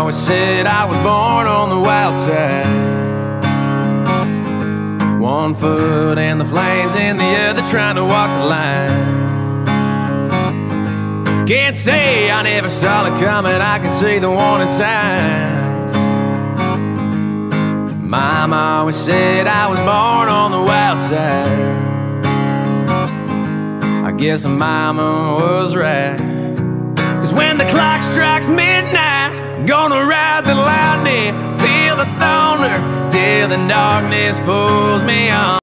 Always said I was born on the wild side. One foot in the flames and the other trying to walk the line. Can't say I never saw it coming, I can see the warning signs. Mama always said I was born on the wild side. I guess mama was right. Ride the lightning, feel the thunder till the darkness pulls me on.